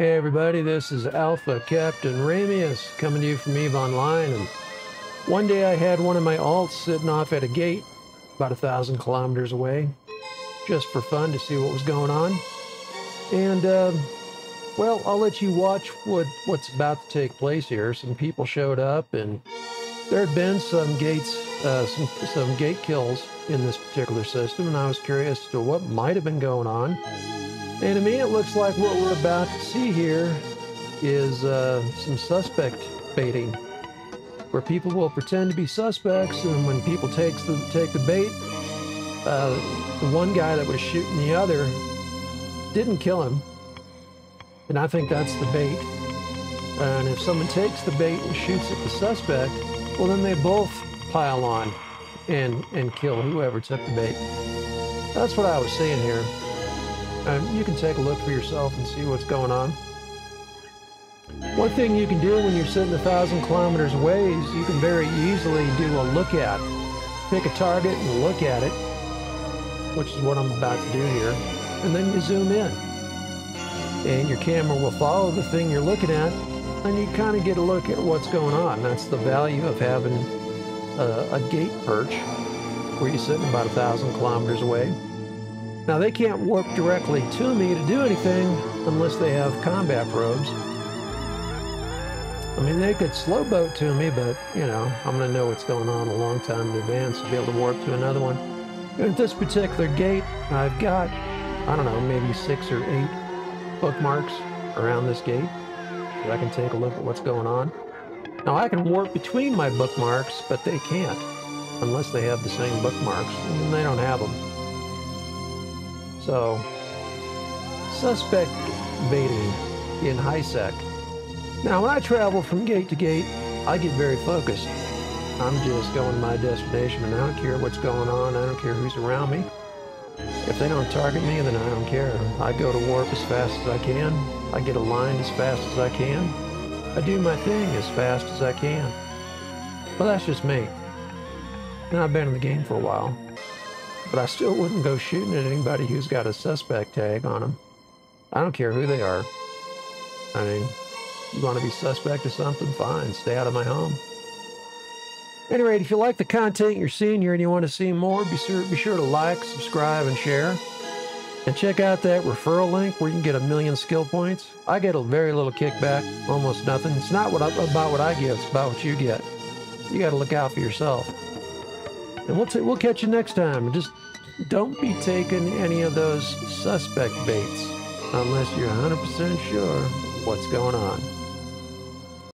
Hey everybody, this is Alpha Captain Ramius coming to you from EVE Online. And one day I had one of my alts sitting off at a gate about a thousand kilometers away, just for fun to see what was going on. And uh, well, I'll let you watch what what's about to take place here. Some people showed up, and there had been some gates, uh, some some gate kills in this particular system, and I was curious to what might have been going on. And to me, it looks like what we're about to see here is uh, some suspect baiting, where people will pretend to be suspects, and when people takes the take the bait, uh, the one guy that was shooting the other didn't kill him, and I think that's the bait. And if someone takes the bait and shoots at the suspect, well, then they both pile on and and kill whoever took the bait. That's what I was seeing here. Um, you can take a look for yourself and see what's going on. One thing you can do when you're sitting a thousand kilometers away is you can very easily do a look at. Pick a target and look at it, which is what I'm about to do here, and then you zoom in. And your camera will follow the thing you're looking at, and you kind of get a look at what's going on. That's the value of having a, a gate perch where you're sitting about a thousand kilometers away. Now they can't warp directly to me to do anything unless they have combat probes. I mean, they could slow boat to me, but, you know, I'm going to know what's going on a long time in advance to be able to warp to another one. And at this particular gate, I've got, I don't know, maybe six or eight bookmarks around this gate. So I can take a look at what's going on. Now, I can warp between my bookmarks, but they can't unless they have the same bookmarks, and they don't have them. So, suspect baiting in HiSec. Now, when I travel from gate to gate, I get very focused. I'm just going to my destination, and I don't care what's going on. I don't care who's around me. If they don't target me, then I don't care. I go to warp as fast as I can. I get aligned as fast as I can. I do my thing as fast as I can. Well, that's just me. And I've been in the game for a while. But I still wouldn't go shooting at anybody who's got a suspect tag on them. I don't care who they are. I mean, you want to be suspect of something? Fine, stay out of my home. Anyway, if you like the content you're seeing here and you want to see more, be sure, be sure to like, subscribe, and share. And check out that referral link where you can get a million skill points. I get a very little kickback, almost nothing. It's not what I, about what I give, it's about what you get. You got to look out for yourself. And we'll, we'll catch you next time. Just don't be taking any of those suspect baits unless you're 100% sure what's going on.